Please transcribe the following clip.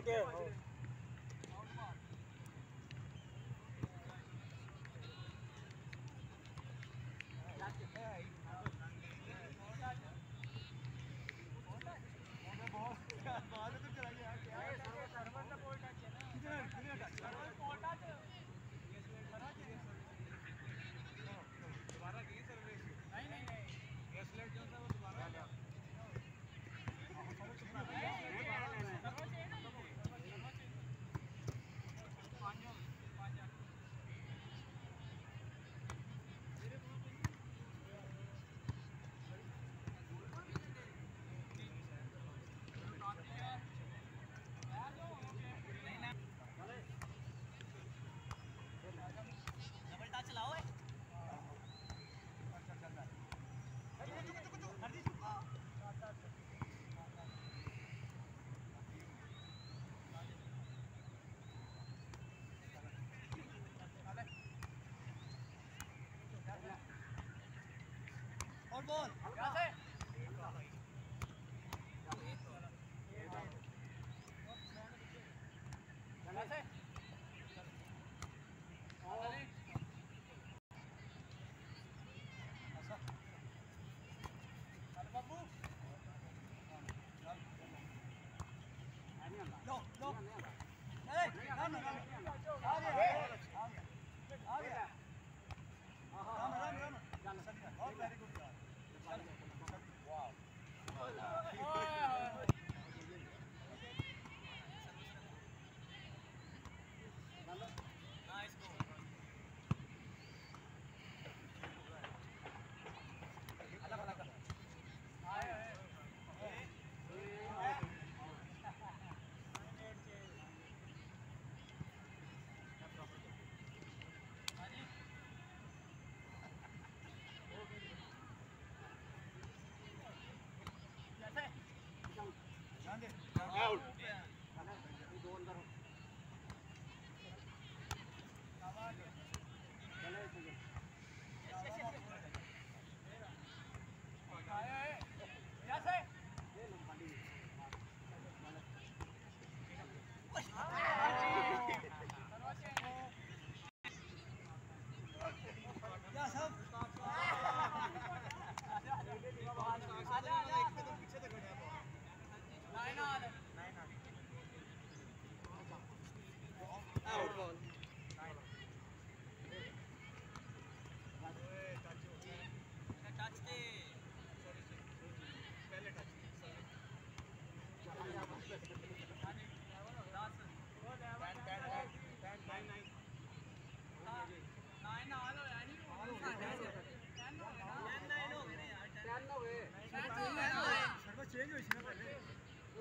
Okay. Ball, ball. That's.